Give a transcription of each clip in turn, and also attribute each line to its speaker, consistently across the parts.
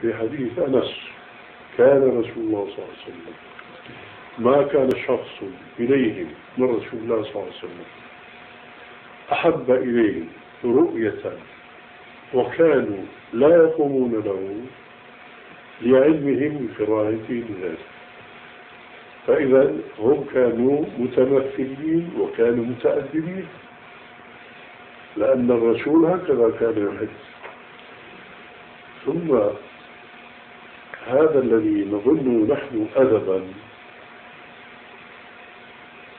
Speaker 1: في حديث أنس كان رسول الله صلى الله عليه وسلم ما كان شخص إليهم من رسول الله صلى الله عليه وسلم أحب إليهم رؤية وكانوا لا يقومون له لعلمهم بكراهته لذلك فإذا هم كانوا متمثلين وكانوا متأدبين لأن الرسول هكذا كان يحب ثم هذا الذي نظن نحن أدبا.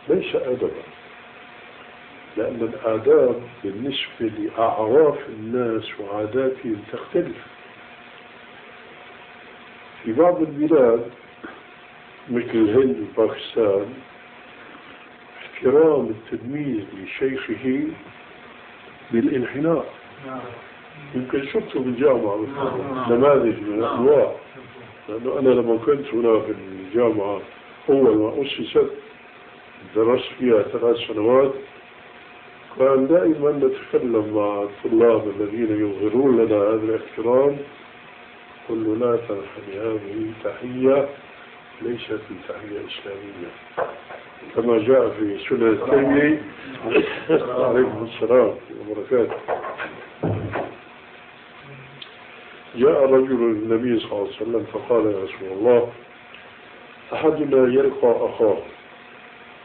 Speaker 1: ليس أدبا. لأن الآداب بالنسبة لأعراف الناس وعاداتهم تختلف. في بعض البلاد مثل الهند وباكستان احترام التلميذ لشيخه بالانحناء. يمكن شفته بالجامعة نماذج من الأنواع. لأنه أنا لما كنت هنا في الجامعة أول ما أسست درست فيها ثلاث سنوات كان دائما نتكلم مع الطلاب الذين يظهرون لنا هذا الاحترام. قل لا تنحني هذه تحية ليست بتحية إسلامية. كما جاء في سنة الترمذي عليكم السلام وبركاته جاء رجل النبي صلى الله عليه وسلم فقال يا رسول الله أحدنا يلقى أخاه؟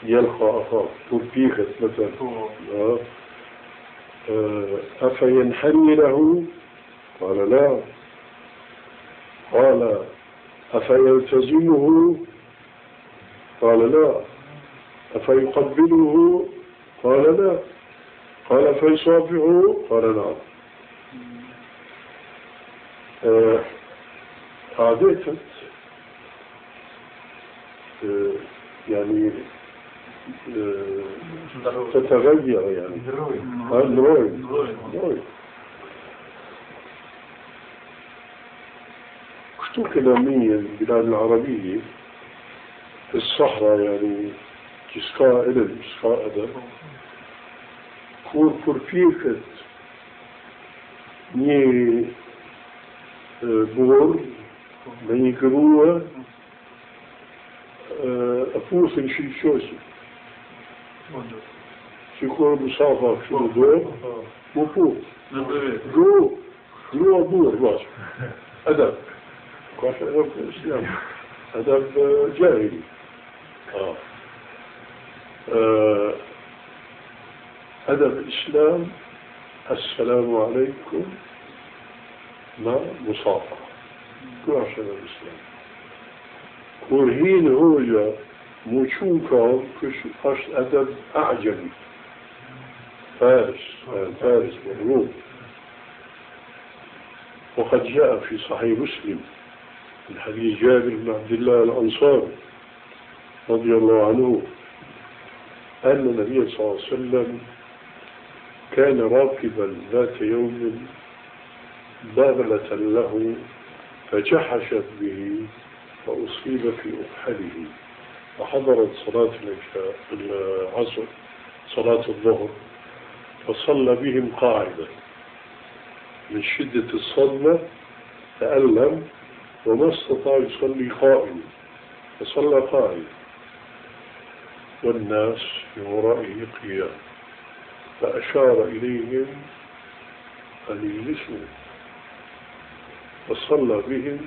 Speaker 1: يلقى أخاه تربيخت مثلا. آه، أفينحني له قال لا. قال أفيلتزمه؟ قال لا. أفيقبله؟ قال لا. قال فيصافحه قال نعم. آه يعني آه تتغير يعني الروي شو كلامية البلاد العربية في الصحراء يعني كسكا إلم كسكا أدب كور كورفيكت ني بور ني كروة أفوس شي شوشي شي كور مصافة شو دور مفوت جو جو بور باش أدب كواش أدب الإسلام أدب جاهلي آه. آه. أدب الإسلام السلام عليكم ما مصافحة. كواش أدب الإسلام. كورهين هوجا موشوكا كش أش أدب أعجمي فارس فارس والروم وقد جاء في صحيح مسلم من حديث جابر بن عبد الله الأنصاري رضي الله عنه أن النبي صلى الله عليه وسلم كان راكبا ذات يوم باغلة له فجحشت به فأصيب في أكحله. فحضرت صلاة العصر صلاة الظهر فصلى بهم قاعدا من شدة الصدمة تألم وما استطاع يصلي قائم فصلى قائم والناس من ورائه قيام فأشار إليهم أن يجلسوا فصلى بهم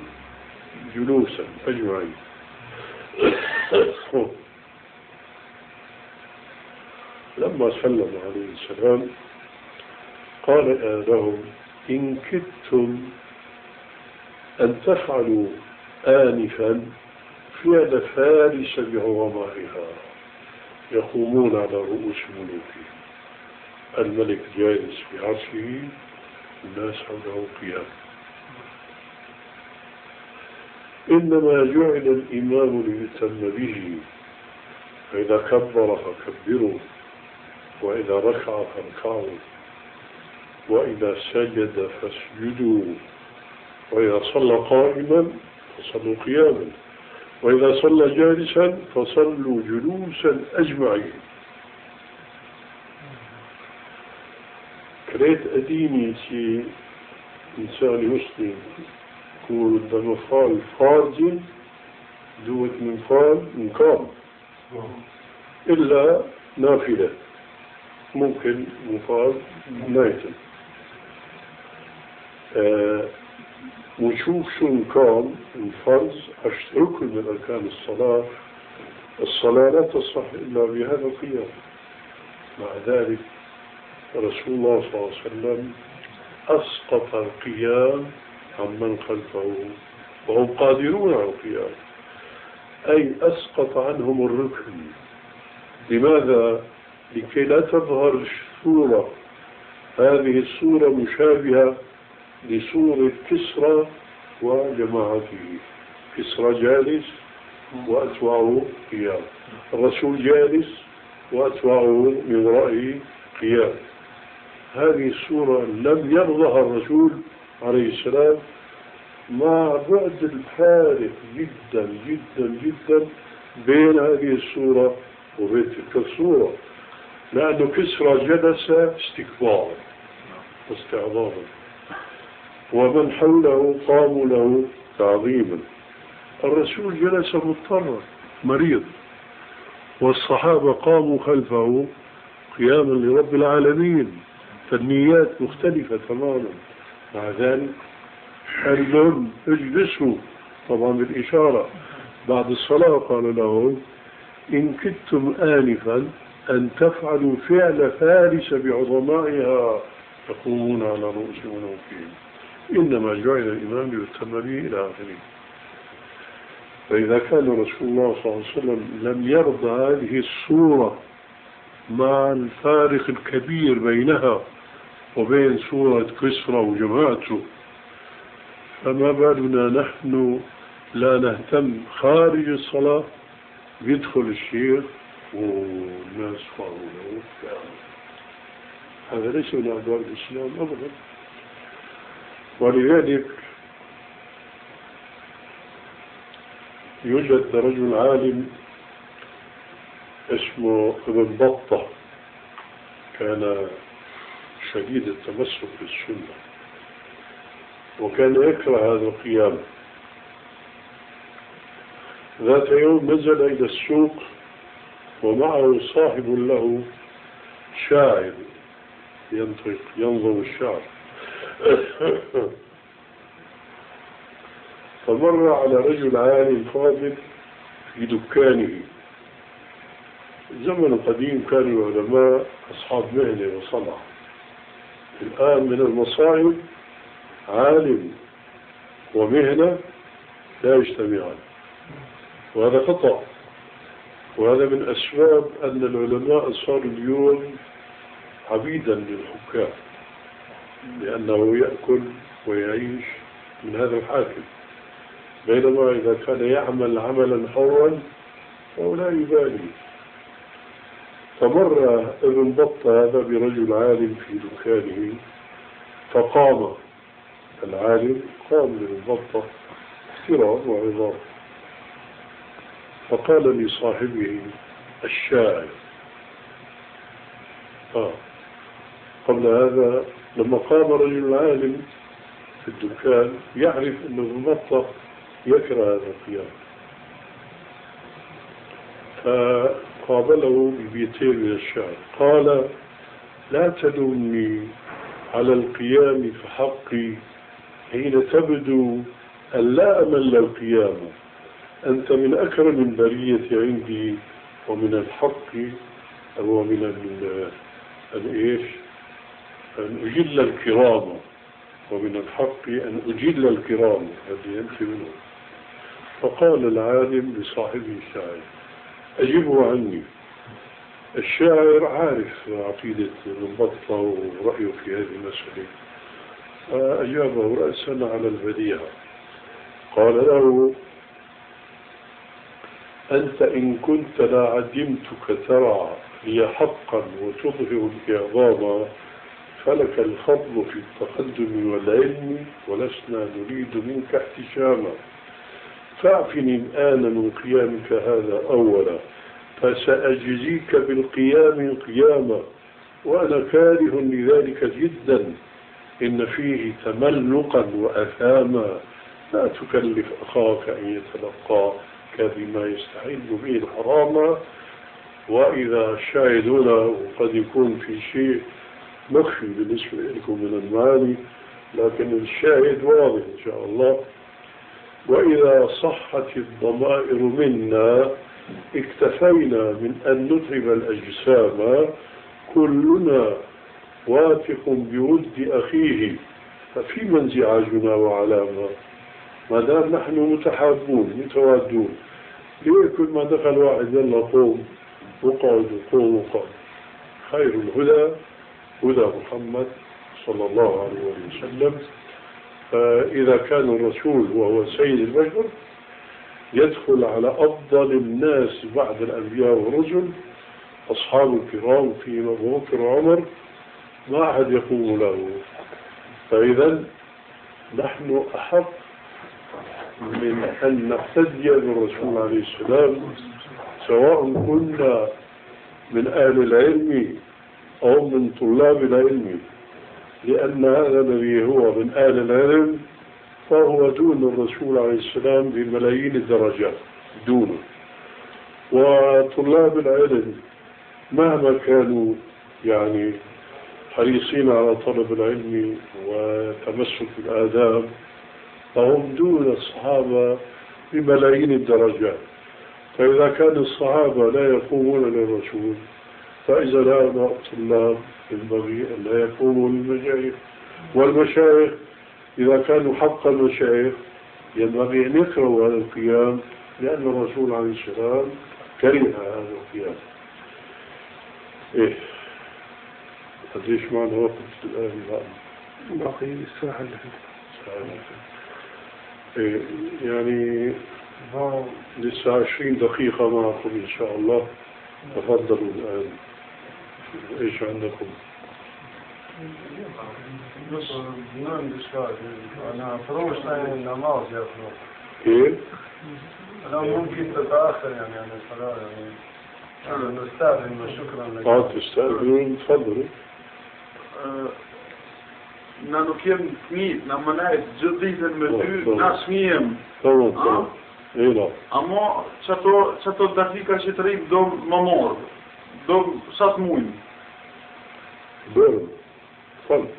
Speaker 1: جلوسا أجمعين. لما سلم عليه السلام قال لهم إن كدتم أن تفعلوا آنفا فعل فارس بعظمائها يقومون على رؤوس ملوكهم. الملك جالس في عرشه الناس حوله قيام. إنما جعل الإمام ليتم به. فإذا كبر فكبروا وإذا ركع فاركعوا وإذا سجد فاسجدوا وإذا صلى قائما فصلوا قياما وإذا صلى جالسا فصلوا جلوسا أجمعين. كريت أديني سي إنسان مسلم يكون عندما فعل فارض دوت من فعل من قام إلا نافلة. ممكن مفعل نايتن. آه ونشوف شو كان الفرض ركن من أركان الصلاة. الصلاة لا تصح إلا بهذا القيام. مع ذلك رسول الله صلى الله عليه وسلم أسقط القيام عمن خلفه وهم قادرون على القيام. أي أسقط عنهم الركن. لماذا؟ لكي لا تظهر الصورة. هذه الصورة مشابهة لصورة كسرى وجماعته. كسرى جالس وأتباعه قيام. الرسول جالس وأتباعه من ورائه قيام. هذه الصورة لم يرضها الرسول عليه السلام مع بعد الفارق جدا جدا جدا بين هذه الصورة وبين تلك الصورة. لأنه كسرى جلس استكبارا واستعظاما ومن حوله قاموا له تعظيما. الرسول جلس مضطرا مريض. والصحابة قاموا خلفه قياما لرب العالمين فالنيات مختلفة تماما. مع ذلك المهم اجلسوا طبعا بالإشارة بعد الصلاة قال لهم إن كدتم آنفا أن تفعلوا فعل فارس بعظمائها تقومون على رؤوس منوفين إنما جعل الإمام ليتم به إلى آخره فإذا كان رسول الله صلى الله عليه وسلم لم يرضى هذه الصورة مع الفارق الكبير بينها وبين سورة كسرى وجماعته فما بالنا نحن لا نهتم. خارج الصلاة يدخل الشيخ والناس فاضوا هذا ليس من أدوار الإسلام أبدا. ولذلك يوجد رجل عالم اسمه ابن بطة. كان شديد التمسك بالسنة. وكان يكره هذا القيام. ذات يوم نزل إلى السوق ومعه صاحب له شاعر ينطق ينظم الشعر. فمر على رجل عالي فاضل في دكانه. زمن قديم كان العلماء أصحاب مهنة وصنعة. الآن من المصائب عالم ومهنة لا يجتمعان. وهذا خطأ. وهذا من أسباب أن العلماء صاروا اليوم عبيدا للحكام لأنه يأكل ويعيش من هذا الحاكم. بينما إذا كان يعمل عملا حرا فهو لا يبالي. فمر ابن بطة هذا برجل عالم في دكانه فقام. العالم قام لابن بطة احترام وعظام فقال لصاحبه الشاعر آه قبل هذا لما قام رجل عالم في الدكان يعرف أن ابن بطة يكره هذا القيام. فقابله ببيتين من الشعر. قال لا تلومني على القيام فحقي حين تبدو أن لا أمل القيام. أنت من أكرم البرية عندي ومن الحق ومن أن إيش؟ أن أجل الكرام ومن الحق أن أجل الكرام. هذه أنت منه فقال العالم لصاحبه الشاعر أجبه عني. الشاعر عارف عقيدة البطة ورأيه في هذه المسألة. فأجابه رأسا على البديهة قال له أنت إن كنت لعدمتك ترى لي حقا وتظهر الإعظام فلك الفضل في التقدم والعلم ولسنا نريد منك احتشاما. فاعفني الآن من قيامك هذا أولا فسأجزيك بالقيام قياما وأنا كاره لذلك جدا إن فيه تملقا وأثاما لا تكلف أخاك أن يتلقاك بما يستحل به الحرام وإذا الشاهد هنا قد يكون في شيء مخفي بالنسبة لكم من المعاني لكن الشاهد واضح إن شاء الله وإذا صحت الضمائر منا اكتفينا من أن نتعب الأجسام. كلنا واثق بود أخيه. ففيما انزعاجنا وعلامة ما دام نحن متحابون متوادون. ليه كل ما دخل واحد يلا قوم وقعد وقوم وقعد؟ خير الهدى هدى محمد صلى الله عليه وسلم. فإذا كان الرسول وهو سيد البشر يدخل على أفضل الناس بعد الأنبياء والرسل أصحاب الكرام في أبو بكر وعمر ما أحد يقوم له. فإذا نحن أحق من أن نقتدي بالرسول عليه السلام سواء كنا من أهل العلم أو من طلاب العلم. لأن هذا الذي هو من أهل العلم فهو دون الرسول عليه السلام بملايين الدرجات دونه وطلاب العلم مهما كانوا يعني حريصين على طلب العلم وتمسك بالآداب فهم دون الصحابة بملايين الدرجات. فإذا كان الصحابة لا يقومون للرسول فإذا لا الطلاب ينبغي أن لا يقوموا للمشايخ والمشايخ إذا كانوا حق المشايخ ينبغي أن يكرهوا هذا القيام لأن الرسول عليه السلام كره هذا القيام. إيه. قديش معنا وقت الآن
Speaker 2: باقي الساعة اللي
Speaker 1: إيه يعني لسه عشرين دقيقة معكم إن شاء الله. تفضلوا الآن. إيش عندكم؟
Speaker 3: نعم بإشكال أنا فروش النماز يا أخي
Speaker 1: كيف؟
Speaker 3: أنا ممكن تتأخر يعني عن الصلاة يعني أنا نستأذن وشكرا لك
Speaker 1: قاعد تستأذنون تفضلوا
Speaker 4: Na nuk jem fëmijë, na më nejt gjithë ditën me
Speaker 1: Po,
Speaker 4: ty,
Speaker 1: po.
Speaker 4: na smijem.
Speaker 1: تمام تمام إيه لا
Speaker 4: Amo çato çato dakika që të rrim do më mor. Do sa të mujnë?
Speaker 1: Bërë, falë.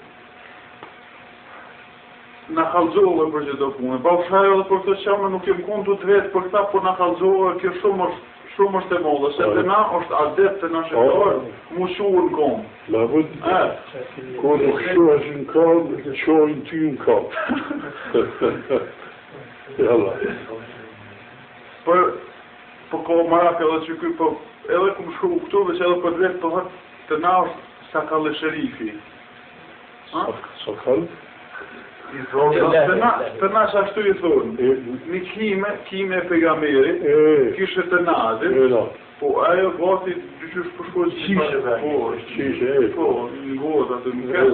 Speaker 4: Në kalzohë për çdo punë, po pa u jo edhe për këtë çamë nuk jem konë të të vetë për këtë, po na kalzohë kjo shumë është shumë është e mollë, se na është adet të na shëtorë, mu shuhë në komë.
Speaker 1: La
Speaker 4: vëtë,
Speaker 1: ko nuk shuhë është në të shuhë në ty në komë. Jalla.
Speaker 4: Për, po ko marak edhe që ky po edhe ku më shku këtu veç edhe për drejt po thot të na është sakalle sherifi. Ha?
Speaker 1: Sakall?
Speaker 4: I zonë, të na, të na që ashtu i thonë, një kime, kime e
Speaker 1: pejgamerit,
Speaker 4: kishë të nazit, po ajo gati dyqysh po përshkoj
Speaker 3: qishë,
Speaker 4: pra.
Speaker 1: po, qishë,
Speaker 4: po, në gotë atë nuk
Speaker 1: e,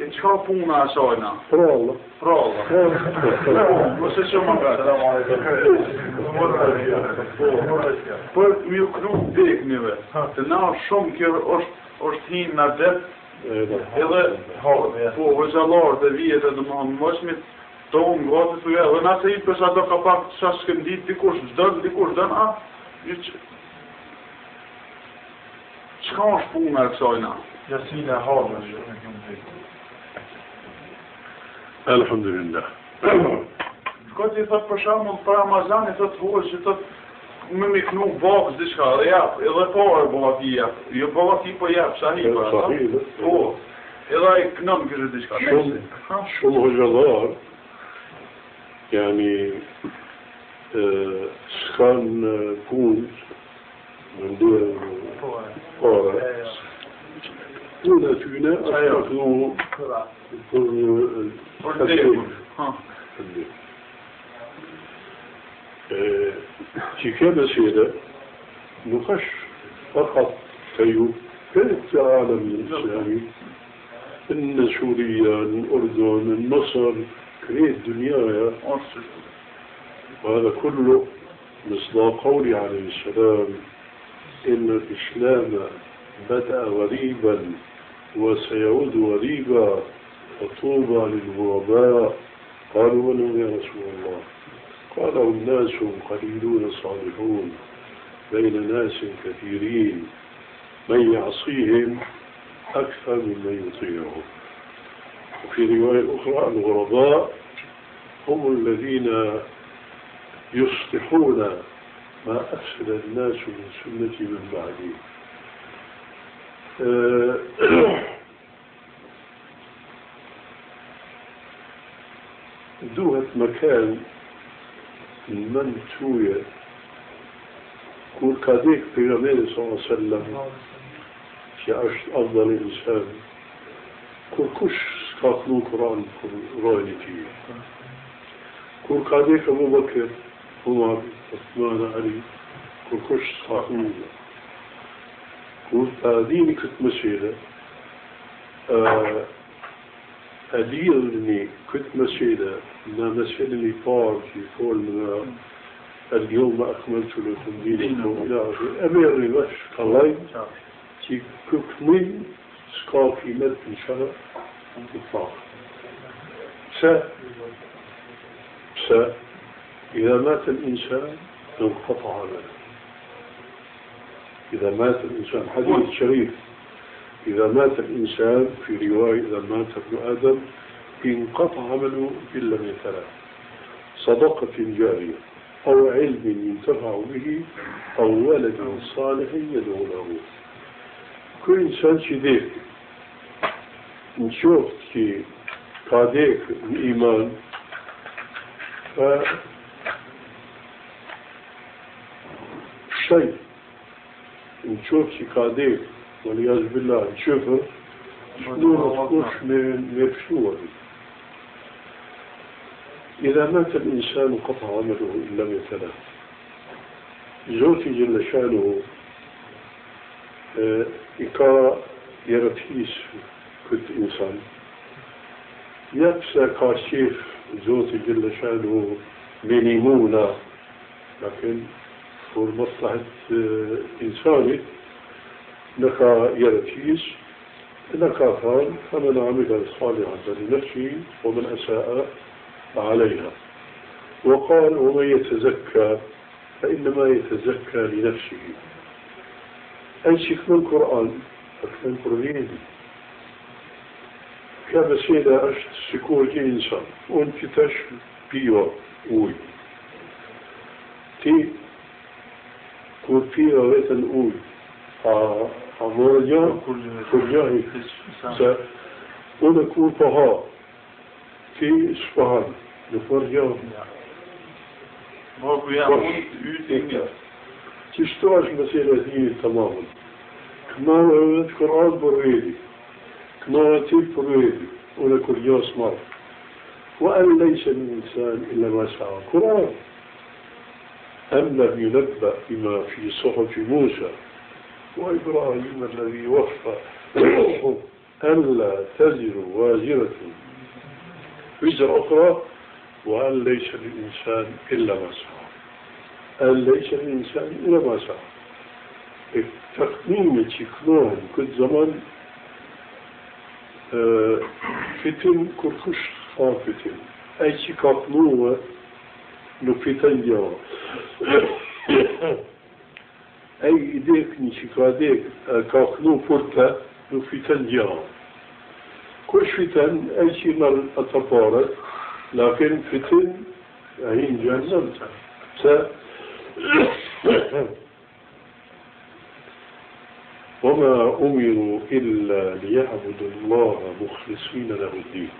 Speaker 4: E qka puna e
Speaker 1: sajna? Prollë.
Speaker 4: Prollë. Mëse që më vetë. Për mi u knu deknive, të na shumë kjo është është hinë në det,
Speaker 1: po.
Speaker 4: edhe po, po vëzhallarë dhe vijet e dëmonë mësmit, to unë gati të ja, dhe nëse i përsa do ka pak të shashë këndit, dikush dënë, dikush dënë, a, qka është puna e kësajna?
Speaker 3: Jasina e
Speaker 1: Elhamdulillah. Shko
Speaker 4: që i thot për shumë për Ramazan i thot huë që thot me mi knu bakës diçka dhe jap, edhe pare bëha ti jap, jo bëha ti po jap, shani për po, ata. Po, edhe ai kënëm kështë diçka.
Speaker 1: Shumë, shumë hoqëllar, jani s'kan punë, në ndurë pare, po, تينا أستخدموا
Speaker 4: Ordem. Ha.
Speaker 1: كتابة سيدة نقش فقط في كانت العالم الإسلامي إن سوريا الأردن مصر كريت
Speaker 4: Ose.
Speaker 1: وهذا كله مصداق قولي عليه السلام إن الإسلام بدأ غريبا وسيعود غريبا فطوبى للغرباء. قالوا من يا رسول الله؟ قال هم ناس قليلون صالحون بين ناس كثيرين. من يعصيهم أكثر ممن يطيعهم. وفي رواية أخرى الغرباء هم الذين يصلحون ما أفسد الناس من سنتي من بعدي. آه، دوهة مكان من توية كل كاديك في غمير صلى الله عليه وسلم في عشت أفضل إنسان كل كش سكاكنو قرآن كل رأيني فيه. كل كاديك أبو بكر عمر عثمان علي كل كش سكاكنو كل تاديني كنت مسيرة أديرني كنت مسيرة ما مسألني بار في فول من اليوم أكملت لكم دينكم إلى آخره أمير باش الله تي كوكمي سكافي مد إن شاء الله إطلاق س س إذا مات الإنسان انقطع عمله إذا مات الإنسان. حديث شريف. إذا مات الإنسان في رواية إذا مات ابن آدم انقطع عمله إلا من ثلاث صدقة جارية. أو علم ينتفع به أو ولد صالح يدعو له. كل إنسان شديد نشوف كي قاديك الإيمان. ف شيء. نشوف كي قاديك والعياذ بالله نشوفه شنو من يفشوه إذا مات الإنسان قطع عمله إلا من ثلاث زوجي جل شانه إكا يرتيس كنت إنسان يبسى كاشيف زوجي جل شانه منيمونة لكن فور مصلحة إنساني لك يرتيس لك فان فمن عمل صالحا فلنفسه ومن أساء عليها. وقال ومن يتزكى فإنما يتزكى لنفسه. شيء من القرآن من قرآن. كما سيدا أشت سكور إنسان وأنت تش بيو أوي تي كور بيو ويتن أوي أمور كل س ونكون فها في إصفهان
Speaker 4: dingen.
Speaker 1: تشتوش مسألة دي تماما كما القرآن بريدي كما تيب بريدي ونكر ياس مر وأن ليس الإنسان إلا ما سعى القرآن أم لم ينبأ بما في صحف موسى وإبراهيم الذي وفى ألا تزر وازرة؟ وزر أخرى وأن ليس للإنسان إلا ما سعى. أن ليس الإنسان إلا ما سعى. التقديم تكنون كل زمان آه، فتن كركش خان فتن أي يا أي إيديك نشكاديك كاكنو فرتا نفتن يا كل فتن أي شيء مر أتفارت لكن فتن عين جهنم س وما أمروا إلا ليعبدوا الله مخلصين له الدين.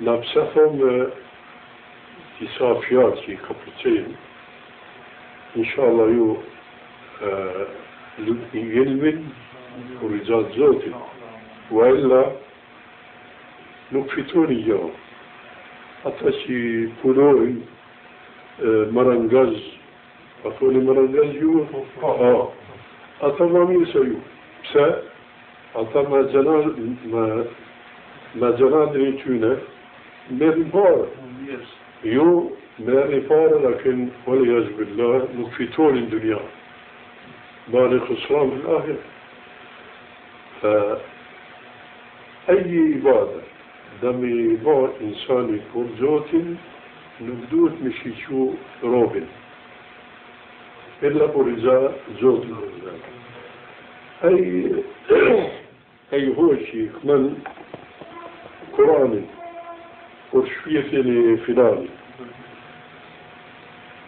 Speaker 1: نبسهم إسافيات في كابتين إن شاء الله يو يلمن ورجال زوتي وإلا نكفتوني يوم حتى شي بولوي مرنجاز أقول مرنجاز يو؟ آه. أتا ما ميسيو بسا أتا ما جنان ما ما جنان ريتونا ميري بار يو ميري بار لكن والعياذ بالله نكفتون الدنيا. مالك خسران في الآخرة. فأي عبادة دمي با إنساني زوتين نبدوت مشي شو روبن إلا برزا زوت أي أي هوشي من قرآن ورشفية فلاني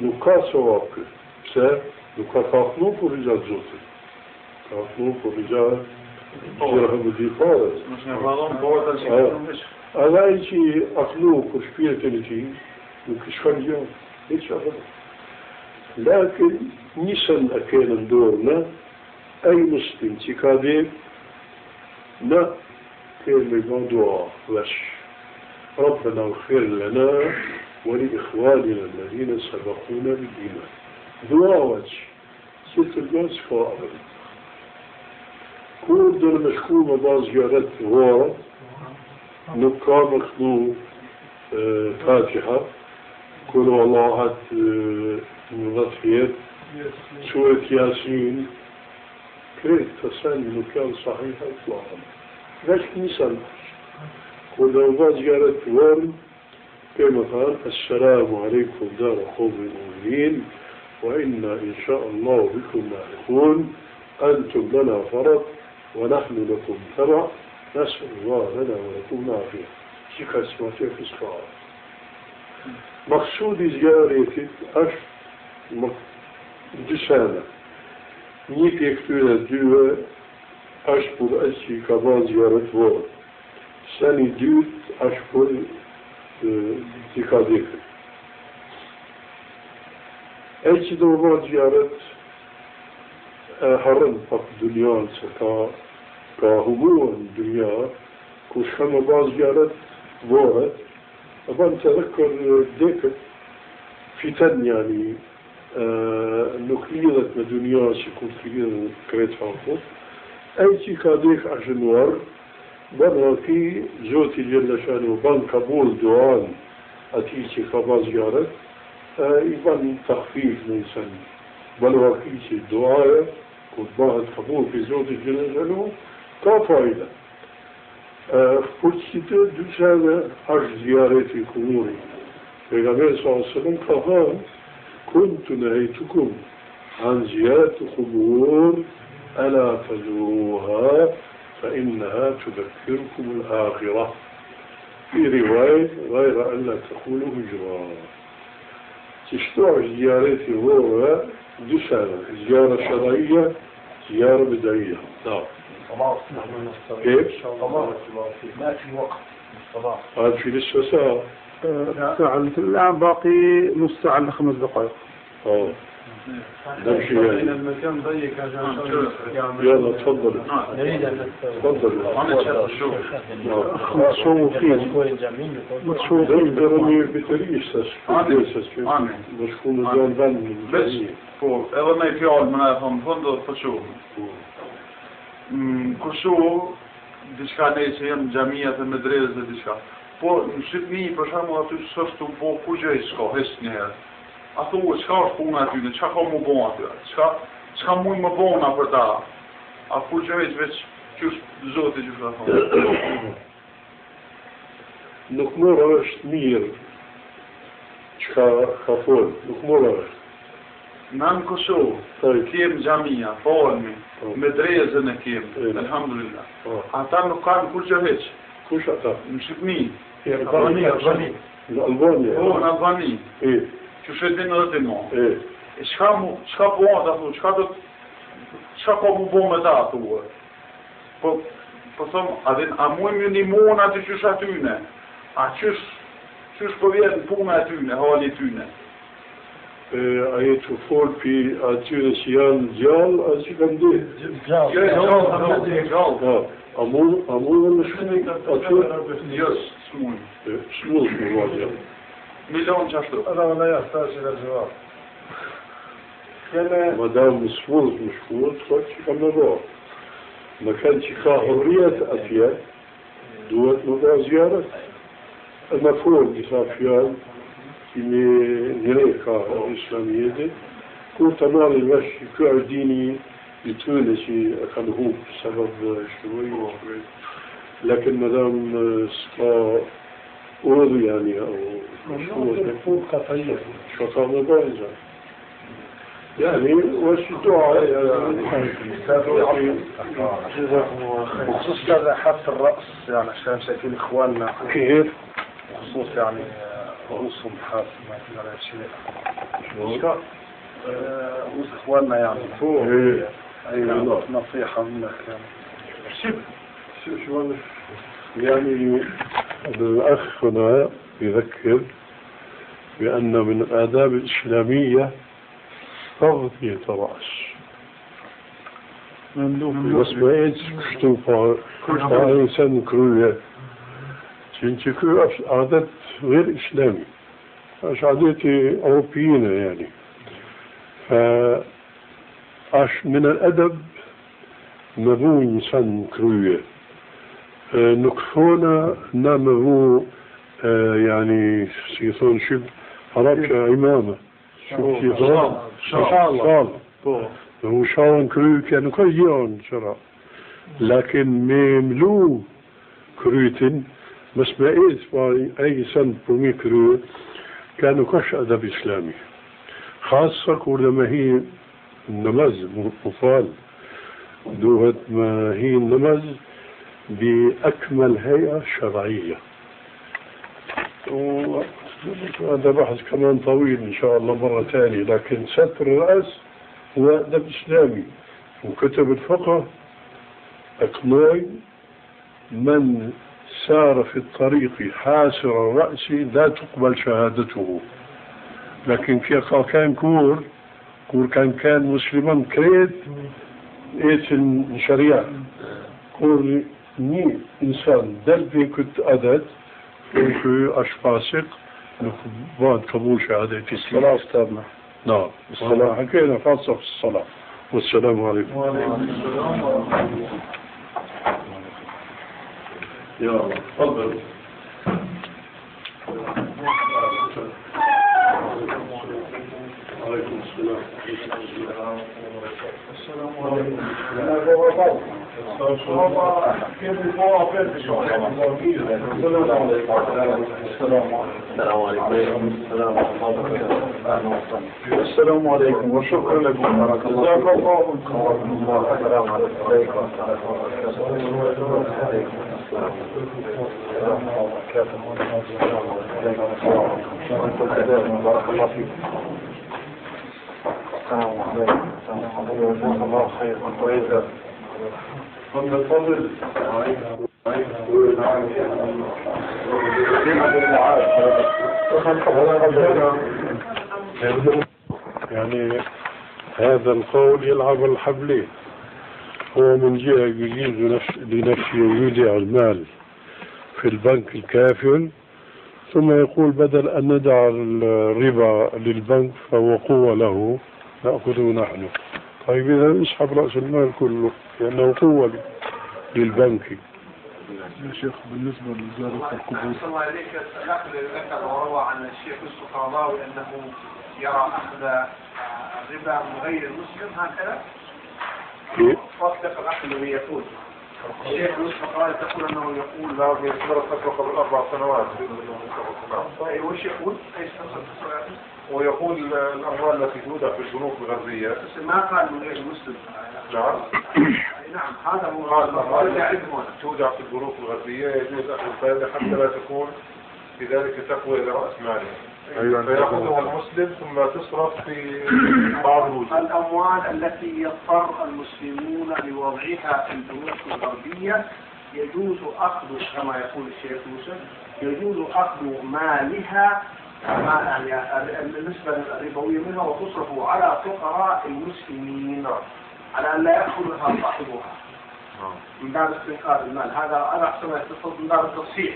Speaker 1: نوكا سواك بسا نوكا كافنو برزا زوتين كافنو برزا جرهم دي فارس
Speaker 4: مش نفضل بورد الشيء
Speaker 1: هذا يجي أخلوق وشبيه تنجي وكشفان اليوم إيش هذا لكن نسن أكينا دورنا أي مسلم تكادير لا كلمة موضوع وش ربنا اغفر لنا ولإخواننا الذين سبقونا بالإيمان. وجه. ست الناس فائر كل دول مشكومة بعض زيارات غورة نبقى مخلوق آه، فاتحة. كل والله مغفية سورة ياسين كريت تسأل كان صحيح إطلاقا ليش نسأل والله زيارة ورم كما قال السلام عليكم دار قوم المؤمنين وإنا إن شاء الله بكم لاحقون أنتم لنا فرط ونحن لكم تبع نسأل الله لنا ولكم العافية شيخ اسمه في الصلاة مقصود زيارتي أش دسانة نيك يكتونا دوا أشبر أسي كمان زيارة Sheni dytë është për që ka. E që do vë gjarët e harën pak dunjanë, se ka, ka hubuën dunja, ku shkëmë bazë gjarët vohet, e banë të dhe kërë dekët, fiten njani, nuk lidhet me dunja që kur të lidhet kretë hafët, e që ka dekë ashtë نيسان بل وكيتي دعاء كنت باهت قبول في زوتي جل شانه كفايدة فرصته دوسانه عرض زيارتي قبوري Peygamber sallallahu aleyhi ve sellem kafam كنت نهيتكم عن زيارة القبور ألا تزوروها فإنها تذكركم الآخرة. في رواية غير أن لا تقولوا هجرا تشتوع زيارتي هو دسانة زيارة شرعية زيارة بدعية نعم. كيف؟
Speaker 3: إن شاء الله. ما في وقت الصلاة.
Speaker 1: هذا في لسه ساعة.
Speaker 2: آه، ساعة. الآن باقي نص ساعة إلا خمس دقائق.
Speaker 1: آه نمشي
Speaker 3: لأن
Speaker 1: يعني
Speaker 3: المكان ضيق عشان
Speaker 4: نعم،
Speaker 3: نسوي
Speaker 4: شوف.
Speaker 3: يعني
Speaker 1: يلا تفضل
Speaker 4: نعم
Speaker 3: نريد أن
Speaker 1: تفضل
Speaker 4: أنا شايف شو
Speaker 1: نعم
Speaker 2: متصوفين متصوفين
Speaker 1: درني بتريش
Speaker 4: آمين.
Speaker 1: تس
Speaker 4: آمين.
Speaker 1: مشكون جان بان
Speaker 4: بس på, eller nej, fjol, men er från hundra personer. Mm, kursu, diçka ne që janë gjamia të medrezë dhe diçka. Po, në Shqipni, për shembull aty s'është u bo kur gjë s'ka, hes një herë. A thu, çka është puna aty, në çka ka mu bo aty, çka, çka muj më bona për ta. A kur gjë veç qysh zoti që ka thonë.
Speaker 1: Nuk mora është mirë çka ka fol, nuk mora është.
Speaker 4: Në në Kosovë,
Speaker 1: Thaj,
Speaker 4: kem gjamia, folmi,
Speaker 1: Po.
Speaker 4: medrezën e kem,
Speaker 1: E.
Speaker 4: alhamdulillah.
Speaker 1: po,
Speaker 4: Ata nuk kanë kur gjë veç.
Speaker 1: kush ata?
Speaker 4: Në Shqipni,
Speaker 3: Albania, Albania.
Speaker 1: Në Albania.
Speaker 4: po, në Albani,
Speaker 1: E,
Speaker 4: që shetin edhe ti mo.
Speaker 1: e,
Speaker 4: E çka mu, çka po ata thu, çka do çka ka mu bo me ta thua. Po po thom, a din a muim ju një mon aty qysh atyne? A qysh qysh po vjen puna atyne, hali tyne?
Speaker 1: e, aje të fol pi atyre që janë gjallë, a që kanë dhe.
Speaker 4: Jo, jo.
Speaker 1: Ha, a mund, a mund në shumë aty,
Speaker 4: Jo, smuj.
Speaker 1: e, shmull më
Speaker 4: مليون جاسوس
Speaker 3: هذا لا يحتاج إلى جواب
Speaker 1: ما دام مسفوز مشفوز خوش كم نبو ما كان تخا حرية أفيا دوات نبع زيارة المفهوم تخا فيان كمي نريكا الإسلامية دي كو تمام الوش كو عديني يتونة شي أكان هو بسبب شنوي لكن مدام سبا أرض يعني أو
Speaker 3: قطعية
Speaker 1: شطارة جائزة يعني وش الدعاء يعني
Speaker 3: بخصوص هذا حف الرأس يعني عشان شايفين إخواننا
Speaker 1: كيف؟
Speaker 3: بخصوص يعني رؤوسهم حاف ما في على شيء رؤوس إخواننا يعني فوق. أيوة نصيحة منك يعني
Speaker 1: شوف شوف يعني الأخ هنا يذكر بأن من الآداب الإسلامية تغطية الرأس ما كشتو إنسان çünkü عادات غير إسلامي مش عادات أوروبيين يعني. فأش من الأدب مبو إنسان كروية نكفونا نامه يعني سيصون شب عرب إمامة. شو سيصون شال شال هو شال كروي كان كيان شرع. لكن مملو كرويتن بس إيش أي سنة بومي كروي كانوا كش أدب إسلامي. خاصة كل ما هي نمز مفال. دوهت ما هي النمز بأكمل هيئة شرعية. وهذا بحث كمان طويل إن شاء الله مرة ثانية لكن ستر الرأس هو أدب إسلامي. وكتب الفقه أقناع من سار في الطريق حاسر الرأس لا تقبل شهادته. لكن في كان كور كور كان كان مسلما كريت إيش الشريعة كور ني إنسان دربي كنت ادد في اشفاسق بعد قبول شهادة
Speaker 3: الصلاة أستاذنا.
Speaker 1: نعم. الصلاة حكينا خاصة في الصلاة. والسلام عليكم. يا الله. تفضل السلام
Speaker 3: عليكم وشكرا لكم بارك الله فيكم السلام عليكم بارك الله فيكم السلام عليكم. الله
Speaker 1: يعني هذا القول يلعب الحبلين هو من جهة يجيز نفس- لنفسه يودع المال في البنك الكافل ثم يقول بدل أن ندع الربا للبنك فهو قوة له. نأخذه نحن. طيب إذا اسحب رأس المال كله لأنه قوة للبنك.
Speaker 2: يا شيخ بالنسبة لزيارة القبور
Speaker 5: أحسن الله إليك الأخ الذي ذكر وروى عن الشيخ يوسف القرضاوي أنه يرى أخذ الربا من غير المسلم هكذا؟
Speaker 1: كيف؟
Speaker 5: فاصدق الأخ الذي يقول الشيخ يوسف القرضاوي تقول أنه يقول
Speaker 3: لا في مرة قبل أربع سنوات.
Speaker 5: طيب السؤال؟
Speaker 3: ويقول الأموال التي تودع في البنوك الغربية.
Speaker 5: بس ما قال من غير المسلم
Speaker 3: نعم.
Speaker 5: نعم هذا هو
Speaker 3: قال
Speaker 5: هنا
Speaker 3: تودع في البنوك الغربية يجوز أخذ الفائدة حتى لا تكون في ذلك تقوية لرأس ماله.
Speaker 2: أيوة
Speaker 3: فيأخذها المسلم ثم تصرف في بعض الوجوه.
Speaker 5: الأموال التي يضطر المسلمون لوضعها في البنوك الغربية يجوز أخذ كما يقول الشيخ يوسف يجوز أخذ مالها ما يعني النسبة الربوية منها وتصرف على فقراء المسلمين على أن لا يأخذها صاحبها. من باب استنقاذ المال. هذا هذا أحسن ما يتصل من باب التصحيح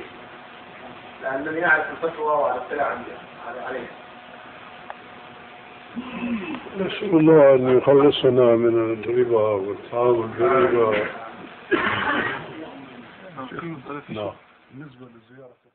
Speaker 5: لأنني أعرف الفتوى والاطلاع
Speaker 1: نسأل الله أن يخلصنا من الربا والتعامل بالربا نعم.
Speaker 2: بالنسبة لزيارة